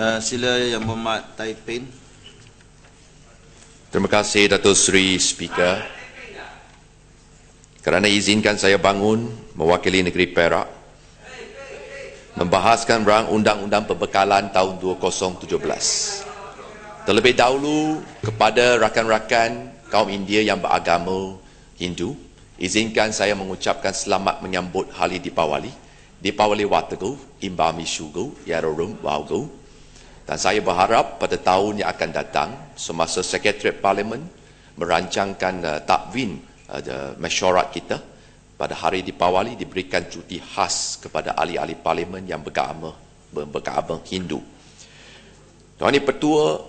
Uh, sila Yang Berhormat Taipin. Terima kasih Datuk Seri Speaker kerana izinkan saya bangun mewakili negeri Perak membahaskan rang undang-undang pembekalan tahun 2017. Terlebih dahulu kepada rakan-rakan kaum India yang beragama Hindu, izinkan saya mengucapkan selamat menyambut Hari Deepawali, Deepawali Watagu, Imbami Shugu, Yarorum Waugu, dan saya berharap pada tahun yang akan datang, semasa Sekretariat Parlimen merancangkan uh, takvin uh, mesyuarat kita, pada hari Dipawali diberikan cuti khas kepada ahli-ahli parlimen yang beragama beragama Hindu. Tuan Ini Petua,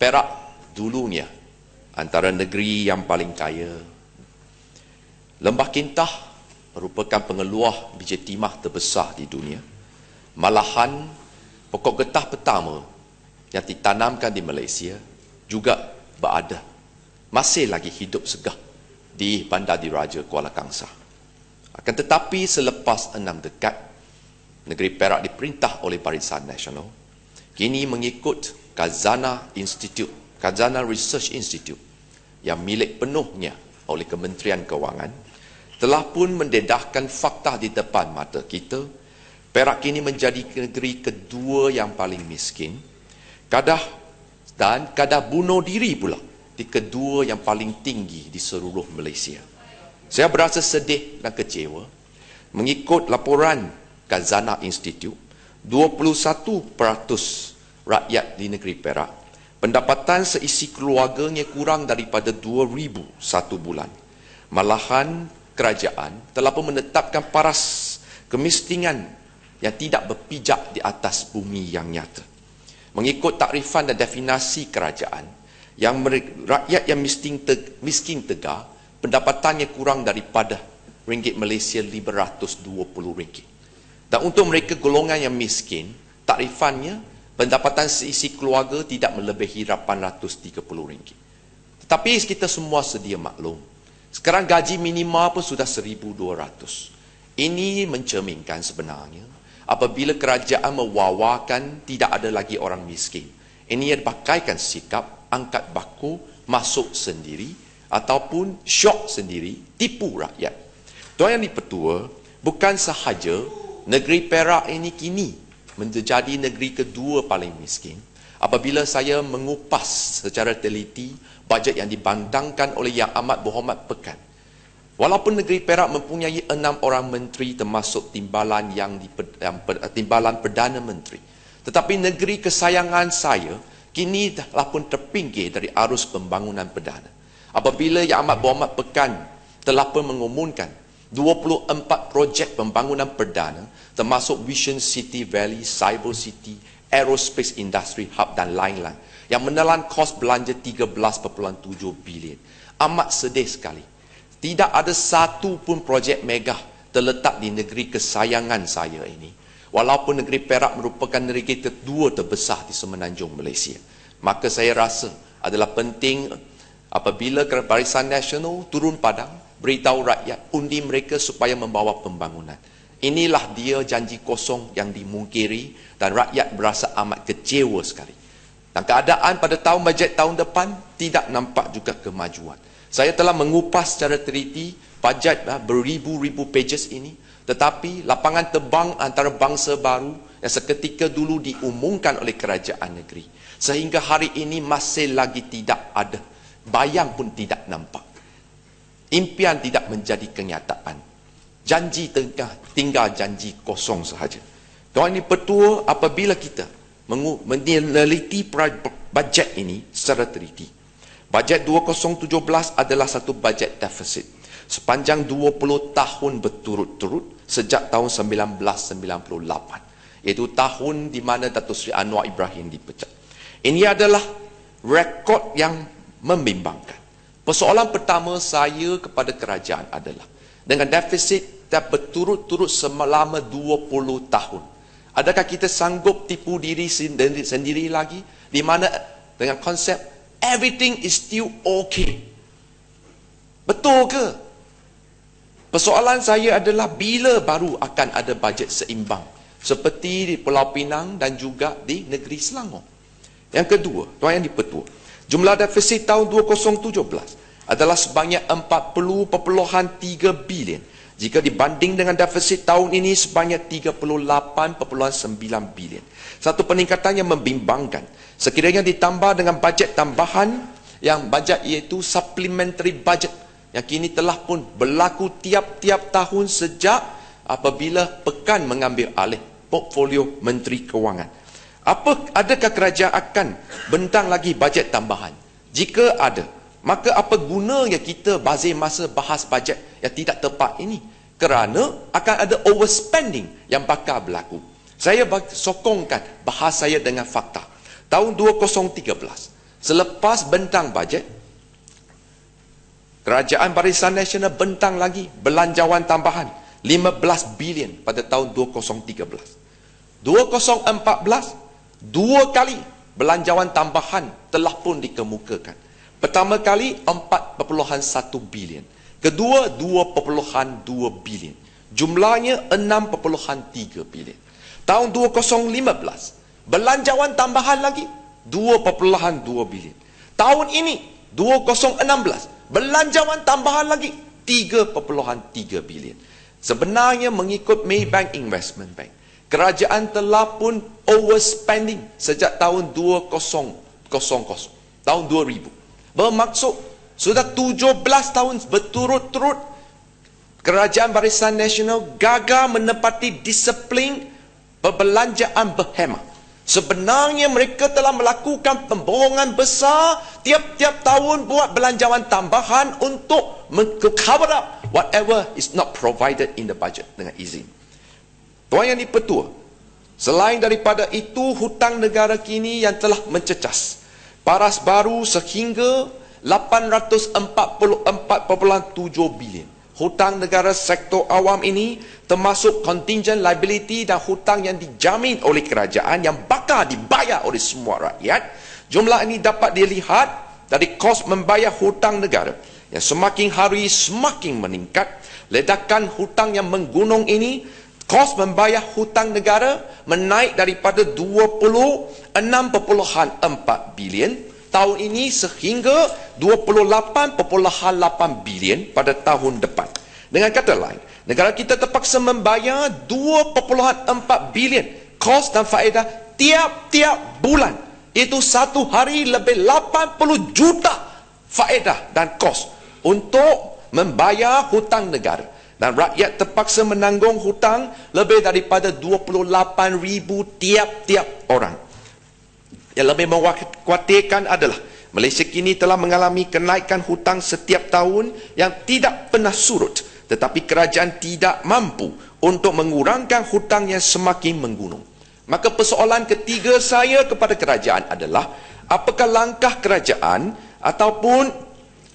Perak dulunya antara negeri yang paling kaya. Lembah Kintah merupakan pengeluar biji timah terbesar di dunia. Malahan pokok getah pertama yang ditanamkan di Malaysia juga berada masih lagi hidup segah di Bandar Diraja Kuala Kangsar. Akan tetapi selepas enam dekat negeri Perak diperintah oleh Barisan Nasional kini mengikut Kazana Institute, Kazana Research Institute yang milik penuhnya oleh Kementerian Kewangan telah pun mendedahkan fakta di depan mata kita Perak kini menjadi negeri kedua yang paling miskin kadar dan kadar bunuh diri pula di kedua yang paling tinggi di seluruh Malaysia. Saya berasa sedih dan kecewa mengikut laporan Kazana Institute 21% rakyat di negeri Perak pendapatan seisi keluarganya kurang daripada 2000 satu bulan. Malahan kerajaan telah pun menetapkan paras kemiskinan yang tidak berpijak di atas bumi yang nyata mengikut takrifan dan definasi kerajaan yang rakyat yang miskin, miskin tegar pendapatannya kurang daripada ringgit Malaysia 520 ringgit. Dan untuk mereka golongan yang miskin, takrifannya pendapatan seisi keluarga tidak melebihi 830 ringgit. Tetapi kita semua sedia maklum. Sekarang gaji minimal pun sudah 1200. Ini mencerminkan sebenarnya apabila kerajaan mewawakan tidak ada lagi orang miskin. Ini yang pakaikan sikap angkat baku masuk sendiri ataupun syok sendiri tipu rakyat. Tuan yang dipertua, bukan sahaja negeri Perak ini kini menjadi negeri kedua paling miskin. Apabila saya mengupas secara teliti bajet yang dibandangkan oleh Yang Amat Berhormat Pekan Walaupun negeri Perak mempunyai enam orang menteri termasuk timbalan yang, di, timbalan Perdana Menteri. Tetapi negeri kesayangan saya kini telah pun terpinggir dari arus pembangunan perdana. Apabila Yang Amat Berhormat Pekan telah pun mengumumkan 24 projek pembangunan perdana termasuk Vision City Valley, Cyber City, Aerospace Industry Hub dan lain-lain yang menelan kos belanja 13.7 bilion. Amat sedih sekali tidak ada satu pun projek megah terletak di negeri kesayangan saya ini. Walaupun negeri Perak merupakan negeri kedua terbesar di semenanjung Malaysia. Maka saya rasa adalah penting apabila Barisan Nasional turun padang, beritahu rakyat, undi mereka supaya membawa pembangunan. Inilah dia janji kosong yang dimungkiri dan rakyat berasa amat kecewa sekali. Dan keadaan pada tahun bajet tahun depan tidak nampak juga kemajuan. Saya telah mengupas secara teliti ah, beribu-ribu pages ini tetapi lapangan terbang antara bangsa baru yang seketika dulu diumumkan oleh kerajaan negeri sehingga hari ini masih lagi tidak ada. Bayang pun tidak nampak. Impian tidak menjadi kenyataan. Janji tengah tinggal janji kosong sahaja. Tuan ini petua apabila kita meneliti bajet ini secara teliti Bajet 2017 adalah satu bajet defisit sepanjang 20 tahun berturut-turut sejak tahun 1998 iaitu tahun di mana Datuk Seri Anwar Ibrahim dipecat. Ini adalah rekod yang membimbangkan. Persoalan pertama saya kepada kerajaan adalah dengan defisit yang berturut-turut selama 20 tahun. Adakah kita sanggup tipu diri sendiri, sendiri lagi di mana dengan konsep everything is still okay. Betul ke? Persoalan saya adalah bila baru akan ada bajet seimbang seperti di Pulau Pinang dan juga di negeri Selangor. Yang kedua, Tuan Yang Dipertua, jumlah defisit tahun 2017 adalah sebanyak 40.3 bilion jika dibanding dengan defisit tahun ini sebanyak 38.9 bilion. Satu peningkatan yang membimbangkan. Sekiranya ditambah dengan bajet tambahan yang bajet iaitu supplementary budget yang kini telah pun berlaku tiap-tiap tahun sejak apabila pekan mengambil alih portfolio Menteri Kewangan. Apa adakah kerajaan akan bentang lagi bajet tambahan? Jika ada, maka apa gunanya kita bazir masa bahas bajet yang tidak tepat ini? Kerana akan ada overspending yang bakal berlaku. Saya sokongkan bahas saya dengan fakta. Tahun 2013, selepas bentang bajet, Kerajaan Barisan Nasional bentang lagi belanjawan tambahan 15 bilion pada tahun 2013. 2014, dua kali belanjawan tambahan telah pun dikemukakan. Pertama kali 4.1 bilion. Kedua 2.2 bilion. Jumlahnya 6.3 bilion. Tahun 2015, belanjawan tambahan lagi 2.2 bilion. Tahun ini 2016, belanjawan tambahan lagi 3.3 bilion. Sebenarnya mengikut Maybank Investment Bank, kerajaan telah pun overspending sejak tahun 2000, tahun 2000. Bermaksud sudah 17 tahun berturut-turut kerajaan Barisan Nasional gagal menepati disiplin perbelanjaan berhemah. Sebenarnya mereka telah melakukan pembohongan besar tiap-tiap tahun buat belanjawan tambahan untuk cover up whatever is not provided in the budget dengan izin. Tuan yang dipertua, selain daripada itu hutang negara kini yang telah mencecas. Paras baru sehingga 844.7 bilion. Hutang negara sektor awam ini termasuk contingent liability dan hutang yang dijamin oleh kerajaan yang bakal dibayar oleh semua rakyat. Jumlah ini dapat dilihat dari kos membayar hutang negara yang semakin hari semakin meningkat. Ledakan hutang yang menggunung ini kos membayar hutang negara menaik daripada 26.4 bilion tahun ini sehingga 28.8 bilion pada tahun depan. Dengan kata lain, negara kita terpaksa membayar 2.4 bilion kos dan faedah tiap-tiap bulan. Itu satu hari lebih 80 juta faedah dan kos untuk membayar hutang negara. Dan rakyat terpaksa menanggung hutang lebih daripada 28 ribu tiap-tiap orang. Yang lebih mengkhawatirkan adalah Malaysia kini telah mengalami kenaikan hutang setiap tahun yang tidak pernah surut tetapi kerajaan tidak mampu untuk mengurangkan hutang yang semakin menggunung. Maka persoalan ketiga saya kepada kerajaan adalah apakah langkah kerajaan ataupun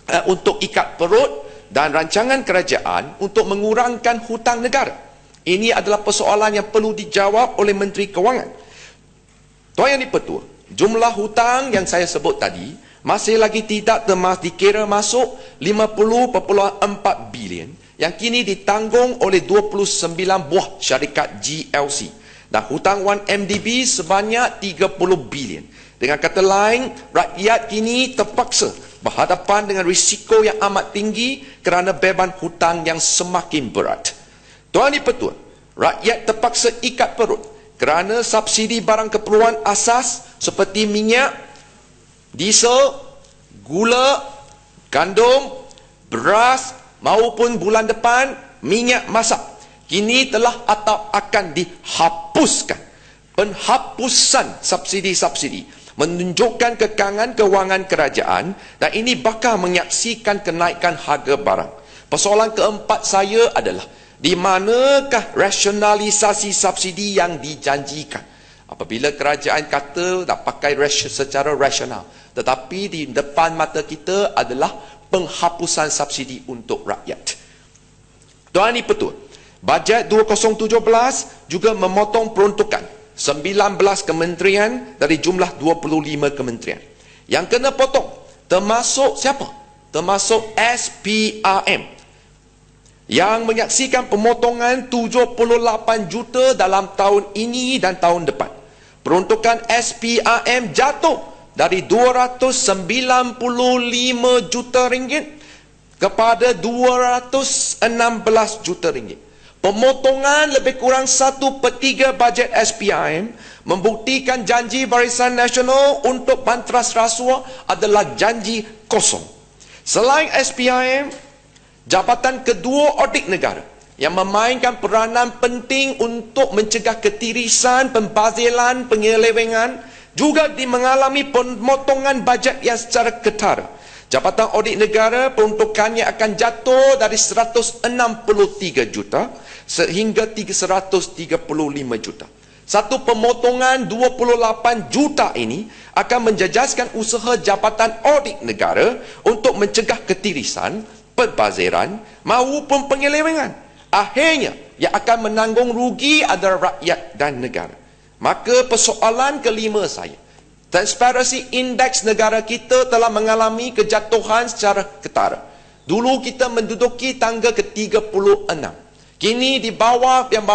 uh, untuk ikat perut dan rancangan kerajaan untuk mengurangkan hutang negara. Ini adalah persoalan yang perlu dijawab oleh Menteri Kewangan. Tuan Yang Dipertua, jumlah hutang yang saya sebut tadi masih lagi tidak termas dikira masuk 50.4 bilion yang kini ditanggung oleh 29 buah syarikat GLC dan hutang 1MDB sebanyak 30 bilion. Dengan kata lain, rakyat kini terpaksa berhadapan dengan risiko yang amat tinggi kerana beban hutang yang semakin berat. Tuan Di Pertua, rakyat terpaksa ikat perut kerana subsidi barang keperluan asas seperti minyak, diesel, gula, gandum, beras maupun bulan depan minyak masak kini telah atau akan dihapuskan. Penghapusan subsidi-subsidi menunjukkan kekangan kewangan kerajaan dan ini bakal menyaksikan kenaikan harga barang. Persoalan keempat saya adalah di manakah rasionalisasi subsidi yang dijanjikan? Apabila kerajaan kata nak pakai secara rasional. Tetapi di depan mata kita adalah penghapusan subsidi untuk rakyat. Tuan Ini Petul, bajet 2017 juga memotong peruntukan 19 kementerian dari jumlah 25 kementerian. Yang kena potong termasuk siapa? Termasuk SPRM. yang menyaksikan pemotongan 78 juta dalam tahun ini dan tahun depan. Peruntukan SPRM jatuh dari 295 juta ringgit kepada 216 juta ringgit. Pemotongan lebih kurang 1 per 3 bajet SPRM membuktikan janji Barisan Nasional untuk bantras rasuah adalah janji kosong. Selain SPRM, Jabatan kedua audit negara yang memainkan peranan penting untuk mencegah ketirisan, pembazilan, penyelewengan juga mengalami pemotongan bajet yang secara ketara. Jabatan audit negara peruntukannya akan jatuh dari 163 juta sehingga 335 juta. Satu pemotongan 28 juta ini akan menjejaskan usaha Jabatan Audit Negara untuk mencegah ketirisan, pembaziran maupun penyelewengan. Akhirnya, yang akan menanggung rugi adalah rakyat dan negara. Maka persoalan kelima saya, Transparency Index negara kita telah mengalami kejatuhan secara ketara. Dulu kita menduduki tangga ke-36. Kini di bawah yang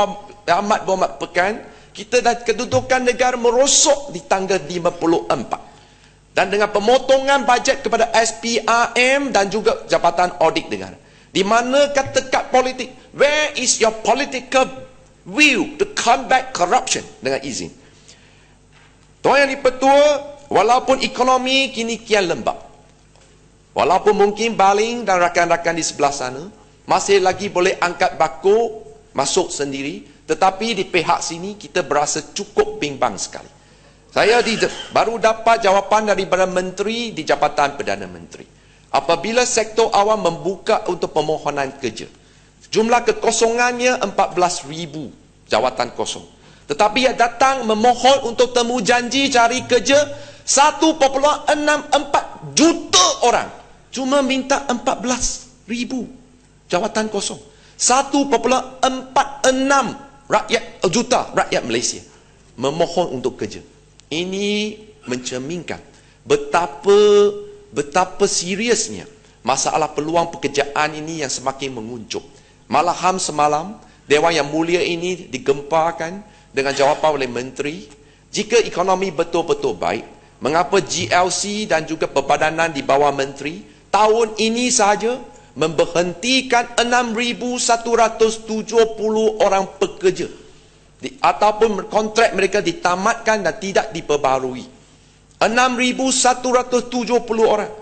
amat berhormat pekan, kita dah kedudukan negara merosok di tangga 54 dan dengan pemotongan bajet kepada SPRM dan juga Jabatan Audit Negara. Di mana kata tekad politik? Where is your political will to combat corruption? Dengan izin. Tuan Yang Dipertua, walaupun ekonomi kini kian lembab, walaupun mungkin Baling dan rakan-rakan di sebelah sana masih lagi boleh angkat bako masuk sendiri, tetapi di pihak sini kita berasa cukup bimbang sekali. Saya di, baru dapat jawapan daripada menteri di Jabatan Perdana Menteri. Apabila sektor awam membuka untuk permohonan kerja, jumlah kekosongannya 14,000 jawatan kosong. Tetapi yang datang memohon untuk temu janji cari kerja 1.64 juta orang. Cuma minta 14,000 jawatan kosong. 1.46 rakyat juta rakyat Malaysia memohon untuk kerja. Ini mencerminkan betapa betapa seriusnya masalah peluang pekerjaan ini yang semakin menguncup. Malaham semalam, Dewan Yang Mulia ini digemparkan dengan jawapan oleh Menteri, jika ekonomi betul-betul baik, mengapa GLC dan juga perbadanan di bawah Menteri tahun ini sahaja memberhentikan 6,170 orang pekerja di, ataupun kontrak mereka ditamatkan dan tidak diperbarui. 6,170 orang.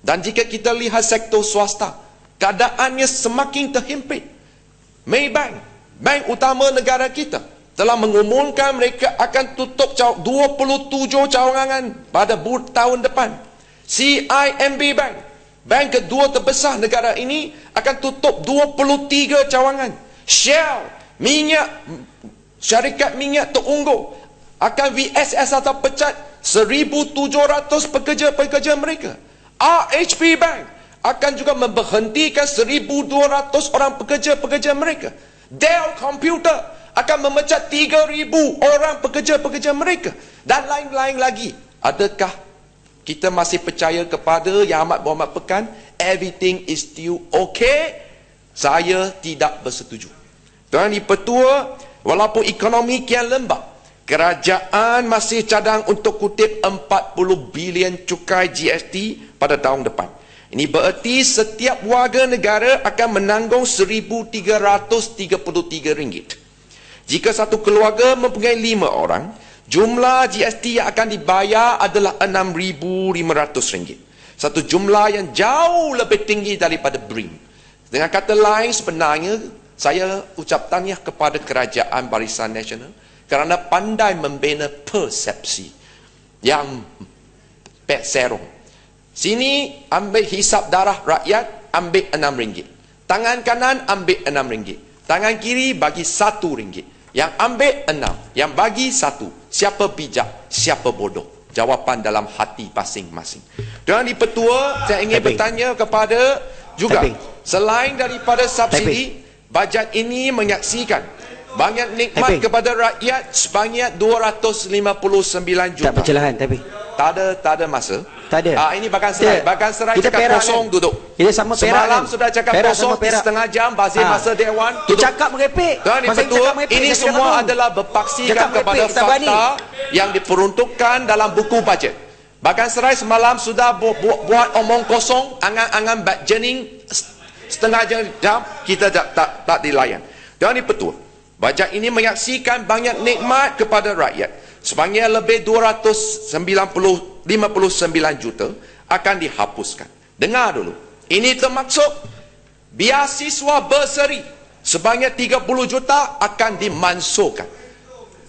Dan jika kita lihat sektor swasta, keadaannya semakin terhimpit. Maybank, bank utama negara kita, telah mengumumkan mereka akan tutup 27 cawangan pada tahun depan. CIMB Bank, bank kedua terbesar negara ini, akan tutup 23 cawangan. Shell, minyak syarikat minyak terunggu akan VSS atau pecat 1,700 pekerja-pekerja mereka. RHP Bank akan juga memberhentikan 1,200 orang pekerja-pekerja mereka. Dell Computer akan memecat 3,000 orang pekerja-pekerja mereka. Dan lain-lain lagi. Adakah kita masih percaya kepada yang amat berhormat pekan, everything is still okay? Saya tidak bersetuju. Tuan Di Petua, Walaupun ekonomi kian lembab, kerajaan masih cadang untuk kutip 40 bilion cukai GST pada tahun depan. Ini bererti setiap warga negara akan menanggung 1,333 ringgit. Jika satu keluarga mempunyai lima orang, jumlah GST yang akan dibayar adalah 6,500 ringgit. Satu jumlah yang jauh lebih tinggi daripada BRIM. Dengan kata lain sebenarnya saya ucap tahniah kepada kerajaan Barisan Nasional kerana pandai membina persepsi yang serong. Sini ambil hisap darah rakyat, ambil enam ringgit. Tangan kanan ambil enam ringgit. Tangan kiri bagi satu ringgit. Yang ambil enam. Yang bagi satu. Siapa bijak, siapa bodoh. Jawapan dalam hati masing-masing. Dan di petua, saya ingin Typing. bertanya kepada juga. Typing. Selain daripada subsidi, Typing. Bajet ini menyaksikan banyak nikmat tapi, kepada rakyat sebanyak 259 juta. Tak percelahan tapi. Tak ada tak ada masa. tak ada. Ah ini Bagan Serai. Kita- Bagan Serai kita cakap perak kosong kan? duduk. Kita sama perak Semalam kan? sudah cakap Perak kosong setengah jam bazir Ah. masa dewan Tu duduk. cakap merepek. Tuan Masa cakap merepek, ini semua adalah berpaksikan merepek, kepada tak berani. fakta yang diperuntukkan dalam buku bajet. Bahkan Serai semalam sudah bu- bu- buat omong kosong, angan-angan budgeting setengah jam, kita tak, tak, tak dilayan. Tuan Ibu Ketua, bajet ini menyaksikan banyak nikmat kepada rakyat. Sebanyak lebih 259 juta akan dihapuskan. Dengar dulu. Ini termaksud biasiswa berseri sebanyak 30 juta akan dimansuhkan.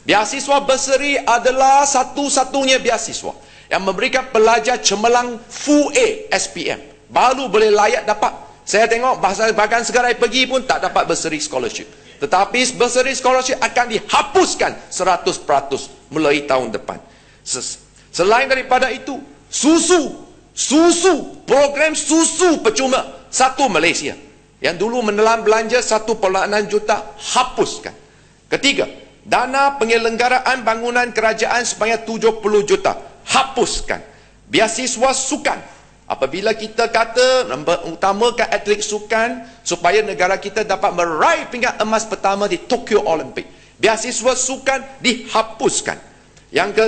Biasiswa berseri adalah satu-satunya biasiswa yang memberikan pelajar cemerlang full A SPM. Baru boleh layak dapat. Saya tengok bahasa bagan segarai pergi pun tak dapat berseri scholarship. Tetapi berseri scholarship akan dihapuskan 100% mulai tahun depan. Selain daripada itu, susu, susu, program susu percuma satu Malaysia yang dulu menelan belanja 1.6 juta hapuskan. Ketiga, dana penyelenggaraan bangunan kerajaan sebanyak 70 juta hapuskan. Biasiswa sukan. Apabila kita kata utamakan atlet sukan supaya negara kita dapat meraih pingat emas pertama di Tokyo Olympic. Biasiswa sukan dihapuskan. Yang ke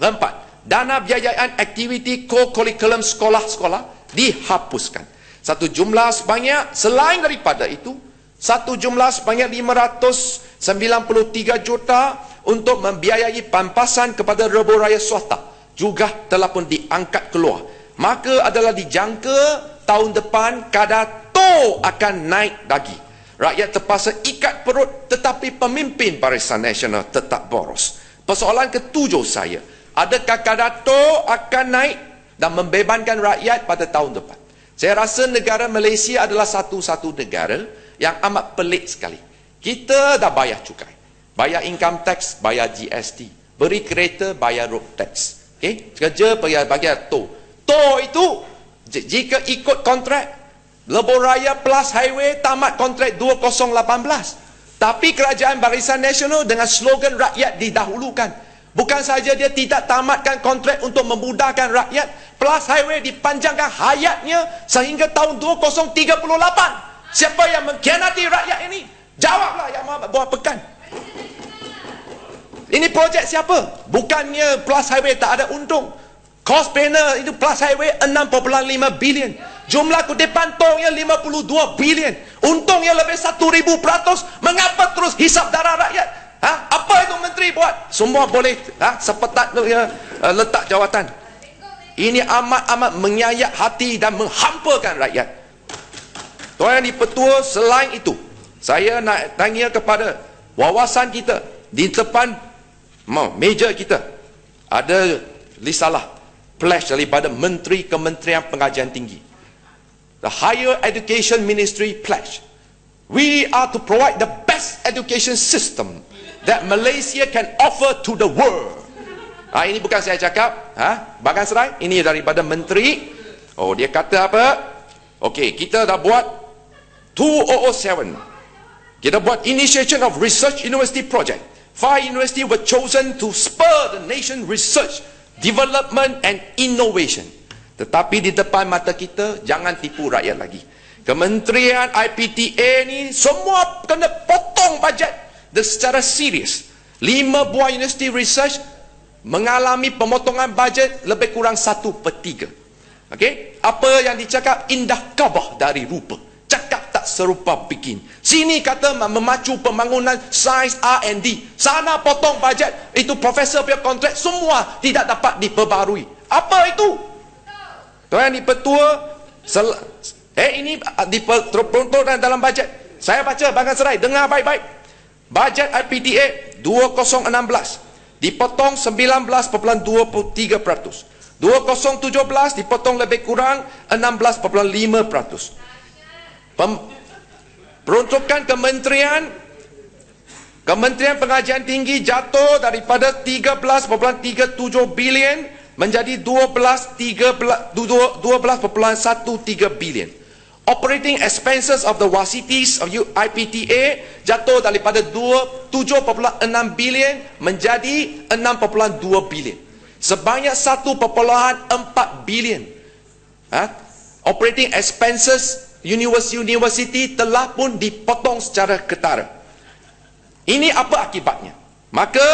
Keempat, dana biayaan aktiviti co-curriculum sekolah-sekolah dihapuskan. Satu jumlah sebanyak, selain daripada itu, satu jumlah sebanyak 593 juta untuk membiayai pampasan kepada rebu raya swasta juga telah pun diangkat keluar. Maka adalah dijangka tahun depan kadar to akan naik lagi. Rakyat terpaksa ikat perut tetapi pemimpin Barisan Nasional tetap boros. Persoalan ketujuh saya, adakah kadar to akan naik dan membebankan rakyat pada tahun depan? Saya rasa negara Malaysia adalah satu-satu negara yang amat pelik sekali. Kita dah bayar cukai. Bayar income tax, bayar GST. Beri kereta, bayar road tax. Okay? Kerja, bayar, bayar to. To itu, jika ikut kontrak, Lebuh Raya plus highway tamat kontrak 2018. Tapi kerajaan Barisan Nasional dengan slogan rakyat didahulukan. Bukan saja dia tidak tamatkan kontrak untuk memudahkan rakyat, plus highway dipanjangkan hayatnya sehingga tahun 2038. Siapa yang mengkhianati rakyat ini? Jawablah yang mahu buat pekan. Ini projek siapa? Bukannya plus highway tak ada untung. Cost panel itu plus highway 6.5 bilion. Jumlah kutipan tongnya 52 bilion. Untungnya lebih 1000 peratus. Mengapa terus hisap darah rakyat? Ha? Apa itu menteri buat? Semua boleh ha? sepetak ya, uh, letak jawatan. Ini amat-amat menyayat hati dan menghampakan rakyat. Tuan Yang Dipertua selain itu, saya nak tanya kepada wawasan kita di depan meja kita ada lisalah pledge daripada Menteri Kementerian Pengajian Tinggi. The Higher Education Ministry pledge. We are to provide the best education system that Malaysia can offer to the world. Ha, ini bukan saya cakap. Ha? Bagan serai. Ini daripada menteri. Oh, dia kata apa? Okey, kita dah buat 2007. Kita buat initiation of research university project. Five university were chosen to spur the nation research, development and innovation. Tetapi di depan mata kita, jangan tipu rakyat lagi. Kementerian IPTA ni semua kena potong bajet secara serius. Lima buah university research mengalami pemotongan bajet lebih kurang satu per tiga. Okey? Apa yang dicakap indah kabah dari rupa. Cakap tak serupa bikin. Sini kata memacu pembangunan sains R&D. Sana potong bajet. Itu profesor punya kontrak semua tidak dapat diperbarui. Apa itu? Tuan Yang Dipertua sel- Eh ini diperuntukkan dalam bajet. Saya baca Bagan Serai. Dengar baik-baik. Bajet IPTA 2016 dipotong 19.23%. 2017 dipotong lebih kurang 16.5%. Pem, peruntukan kementerian Kementerian Pengajian Tinggi jatuh daripada 13.37 bilion menjadi 12.13 12.13 bilion. Operating expenses of the Wasitis of IPTA jatuh daripada 2 7.6 bilion menjadi 6.2 bilion. sebanyak 1.4 bilion. Ha? Operating expenses university telah pun dipotong secara ketara. Ini apa akibatnya? Maka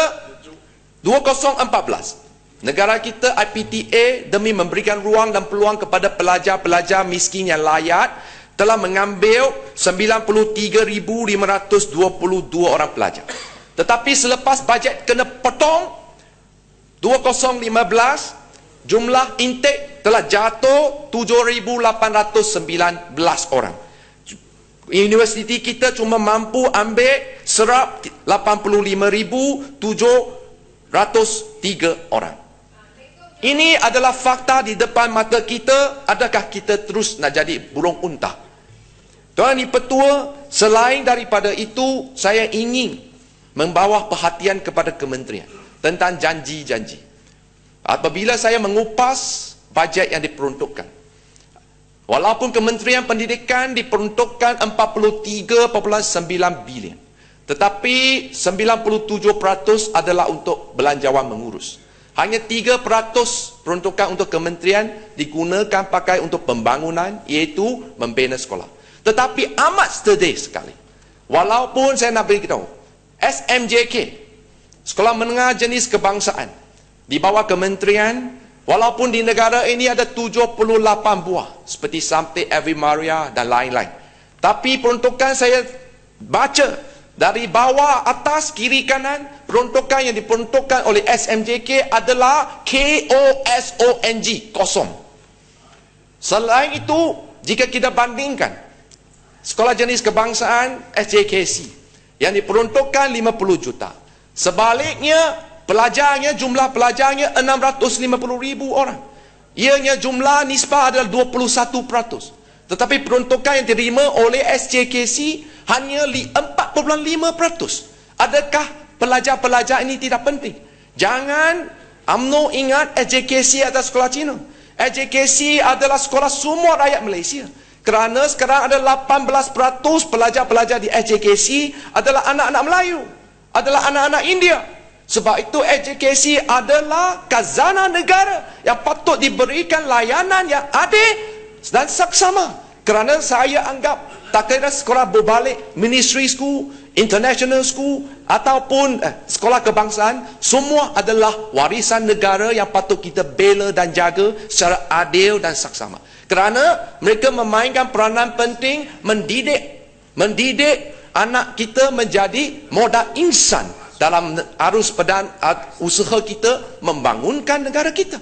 2014 negara kita IPTA demi memberikan ruang dan peluang kepada pelajar-pelajar miskin yang layak telah mengambil 93,522 orang pelajar. Tetapi selepas bajet kena potong 2015 jumlah intake telah jatuh 7,819 orang. Universiti kita cuma mampu ambil serap 85,703 orang. Ini adalah fakta di depan mata kita. Adakah kita terus nak jadi burung unta? Tuan Ibu Petua, selain daripada itu, saya ingin membawa perhatian kepada kementerian tentang janji-janji. Apabila saya mengupas bajet yang diperuntukkan, walaupun Kementerian Pendidikan diperuntukkan 43.9 bilion, tetapi 97% adalah untuk belanjawan mengurus. Hanya 3% peruntukan untuk kementerian digunakan pakai untuk pembangunan iaitu membina sekolah. Tetapi amat sedih sekali. Walaupun saya nak beritahu, SMJK, Sekolah Menengah Jenis Kebangsaan, di bawah kementerian, walaupun di negara ini ada 78 buah, seperti Sampai Evi Maria dan lain-lain. Tapi peruntukan saya baca dari bawah, atas, kiri, kanan, peruntukan yang diperuntukkan oleh SMJK adalah K-O-S-O-N-G, kosong. Selain itu, jika kita bandingkan Sekolah Jenis Kebangsaan SJKC yang diperuntukkan 50 juta. Sebaliknya, pelajarnya, jumlah pelajarnya 650 ribu orang. Ianya jumlah nisbah adalah 21%. Tetapi peruntukan yang diterima oleh SJKC hanya 4.5%. Adakah pelajar-pelajar ini tidak penting? Jangan UMNO ingat SJKC adalah sekolah Cina. SJKC adalah sekolah semua rakyat Malaysia. Kerana sekarang ada 18% pelajar-pelajar di SJKC adalah anak-anak Melayu. Adalah anak-anak India. Sebab itu SJKC adalah kazana negara yang patut diberikan layanan yang adil dan saksama. Kerana saya anggap tak kira sekolah berbalik, ministry school, international school, ataupun eh, sekolah kebangsaan, semua adalah warisan negara yang patut kita bela dan jaga secara adil dan saksama. Kerana mereka memainkan peranan penting mendidik, mendidik anak kita menjadi modal insan dalam arus pedan usaha kita membangunkan negara kita.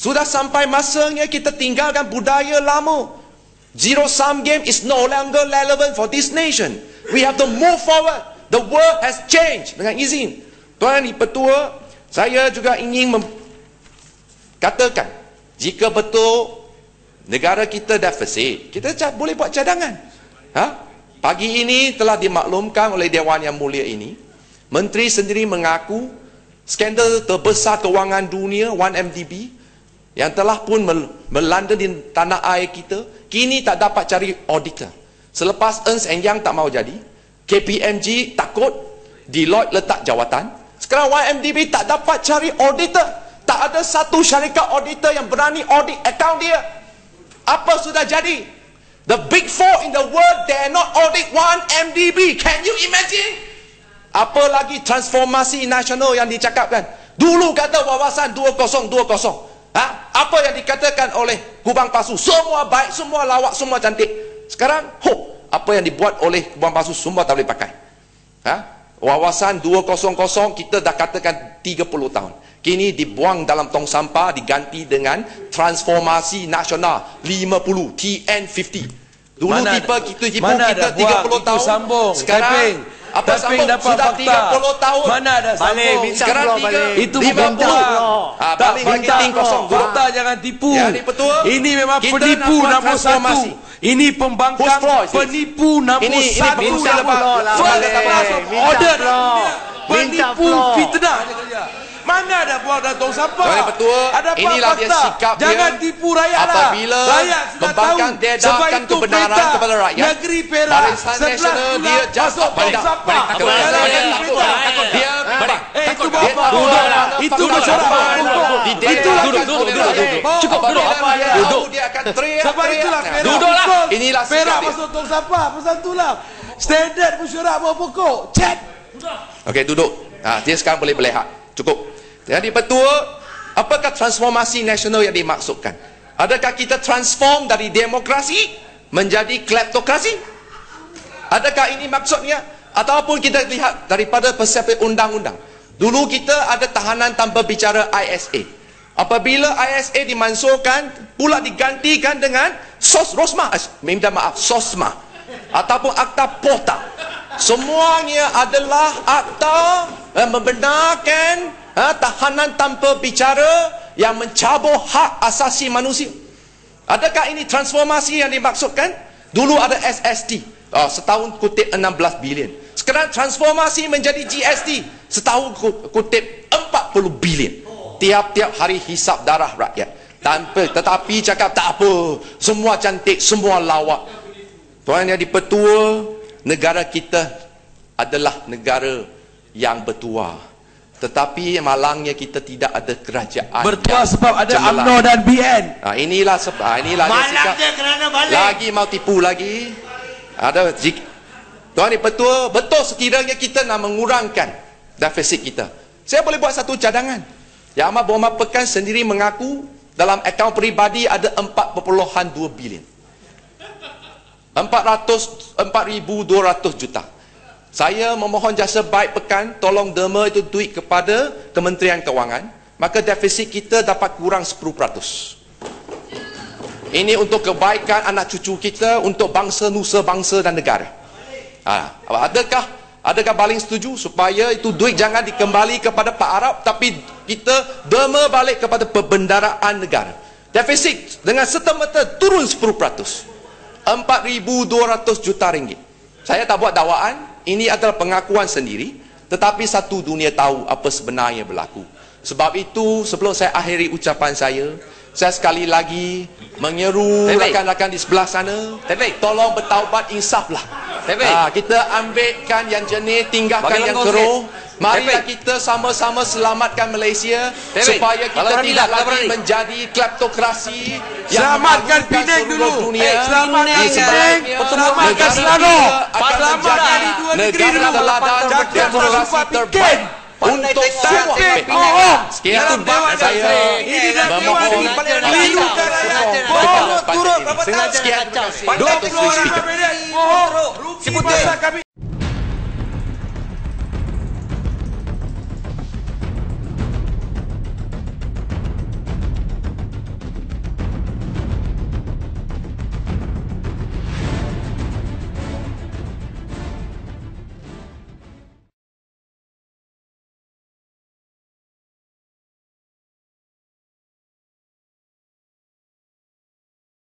Sudah sampai masanya kita tinggalkan budaya lama Zero sum game is no longer relevant for this nation. We have to move forward. The world has changed. Dengan izin. Tuan Ibu Petua, saya juga ingin katakan, jika betul negara kita defisit, kita boleh buat cadangan. Ha? Pagi ini telah dimaklumkan oleh Dewan Yang Mulia ini, Menteri sendiri mengaku skandal terbesar kewangan dunia 1MDB yang telah pun melanda di tanah air kita kini tak dapat cari auditor selepas Ernst Young tak mau jadi KPMG takut Deloitte letak jawatan. Sekarang YMDB tak dapat cari auditor. Tak ada satu syarikat auditor yang berani audit account dia. Apa sudah jadi? The big four in the world dare not audit one MDB can you imagine? Apa lagi transformasi nasional yang dicakapkan? Dulu kata wawasan 2020 Ha? Apa yang dikatakan oleh Kubang Pasu? Semua baik, semua lawak, semua cantik. Sekarang, ho, apa yang dibuat oleh Kubang Pasu semua tak boleh pakai. Ha? Wawasan 200 kita dah katakan 30 tahun. Kini dibuang dalam tong sampah diganti dengan transformasi nasional 50 TN50. Dulu mana, tipe kita tipu kita 30 tahun. Sambung. Sekarang. Apa Tapping sambung? dapat Sudah fakta. 30 tahun. Mana ada sambung? Balik, minta Sekarang keluar tiga, balik. Itu bukan. Ah, Tak balik fakta marketing kosong dulu. Fakta jangan tipu. Ya, ini betul. Ini memang Kita penipu nombor satu. Ini pembangkang floor penipu nombor Ini- ini satu. pengurusan Nombor- lepas- lah, balik. order. floor. Minta Penipu floor. fitnah kerja. Mana ada buang dalam tong sampah? Tuan Ketua, ada apa inilah dia fakta? sikap dia Jangan tipu rakyat lah. apabila rakyat sudah tahu. Sebab itu kebenaran Perak, kepada rakyat. Negeri Perak. Setelah dia sampah. Kerana Balik negeri takut. Perak. Dia Eh, itu dia bapa. Itu apa? Itulah oleh duduk, duduk, rakyat. duduk. Cukup, duduk. dia tahu, Duduk. dia akan teriak Sebab teriak, itulah teriak. Perak Duduklah. Inilah Perak sikap dia. masuk tong sampah pasal itulah. Standard mesyuarat bawah pokok. Cek. Okey, duduk. Ha, dia sekarang boleh berehat. Cukup. Jadi petua, apakah transformasi nasional yang dimaksudkan? Adakah kita transform dari demokrasi menjadi kleptokrasi? Adakah ini maksudnya? Ataupun kita lihat daripada persepsi undang-undang. Dulu kita ada tahanan tanpa bicara ISA. Apabila ISA dimansurkan, pula digantikan dengan SOS Rosma. Eh, minta maaf, SOSMA. Ataupun Akta Pota. Semuanya adalah akta eh, membenarkan eh, tahanan tanpa bicara yang mencabur hak asasi manusia. Adakah ini transformasi yang dimaksudkan? Dulu ada SST. Oh, setahun kutip 16 bilion. Sekarang transformasi menjadi GST. Setahun ku- kutip 40 bilion. Tiap-tiap hari hisap darah rakyat. Tanpa, tetapi cakap tak apa. Semua cantik, semua lawak. Tuan yang dipetua, negara kita adalah negara yang bertuah. Tetapi malangnya kita tidak ada kerajaan. Bertuah yang sebab ada cemerlang. UMNO dan BN. Ha, inilah sebab ha, inilah dia sikap. Malangnya kerana balik. Lagi mau tipu lagi. Ada jik, Tuan ni betul betul sekiranya kita nak mengurangkan defisit kita. Saya boleh buat satu cadangan. Yang Amat Berhormat Pekan sendiri mengaku dalam akaun peribadi ada 4.2 bilion. 400 4,200 juta. Saya memohon jasa baik pekan tolong derma itu duit kepada Kementerian Kewangan, maka defisit kita dapat kurang 10%. Ini untuk kebaikan anak cucu kita, untuk bangsa, nusa bangsa dan negara. Ha, adakah adakah baling setuju supaya itu duit jangan dikembali kepada Pak Arab tapi kita derma balik kepada perbendaraan negara. Defisit dengan serta-merta turun 10%. 4,200 juta ringgit. Saya tak buat dakwaan, ini adalah pengakuan sendiri, tetapi satu dunia tahu apa sebenarnya berlaku. Sebab itu, sebelum saya akhiri ucapan saya, saya sekali lagi menyeru rakan-rakan di sebelah sana, baik. tolong bertaubat insaflah. Baik, baik. Ah, kita ambilkan yang jernih, tinggalkan Bagaimana yang keruh. Marilah baik. kita sama-sama selamatkan Malaysia baik. supaya Kalau kita berani tidak kalau lagi berani. menjadi kleptokrasi yang Selamatkan Penang dulu. dunia. Eh, selamatkan Penang. Selamatkan Selangor. Selamatkan di dua negeri negara dulu. teladan Jangan terbaik Pandai untuk pihak. bohong. Sekian itu Dewan saya. Ini dah memohon Keliru Bohong turut. kacau. Berapa tahun? Dua puluh orang berbeza. Bohong. Sebut dia. kami.